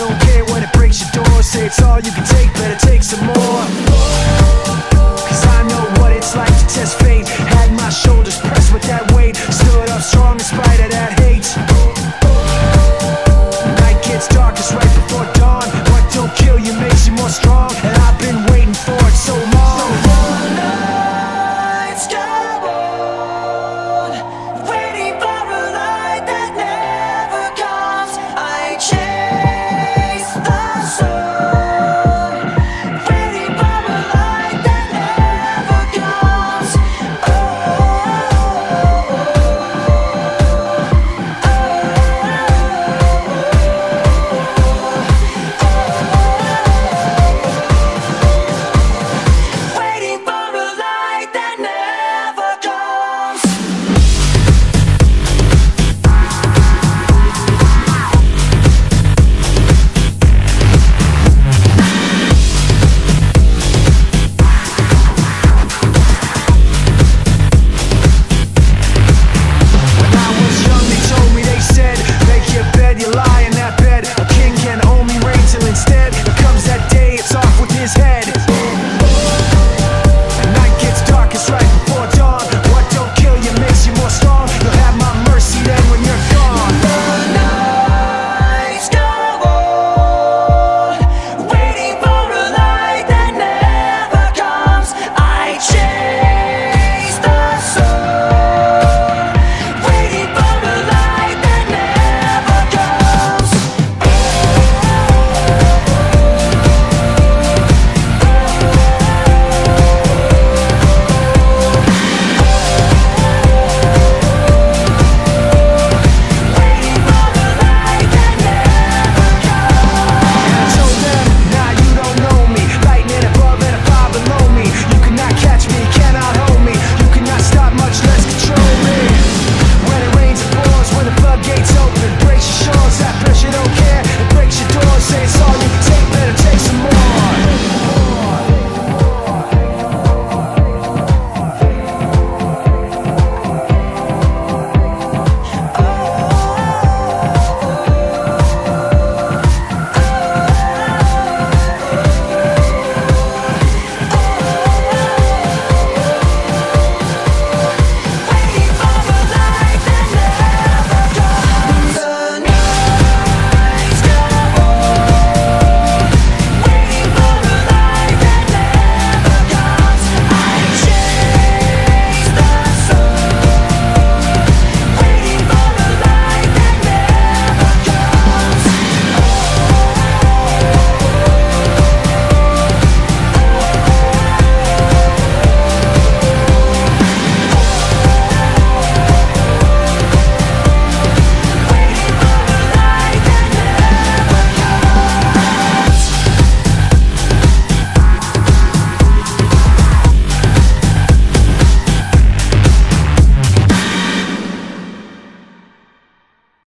don't care when it breaks your door. Say it's all you can take, better take some more. Cause I know what it's like to test fate.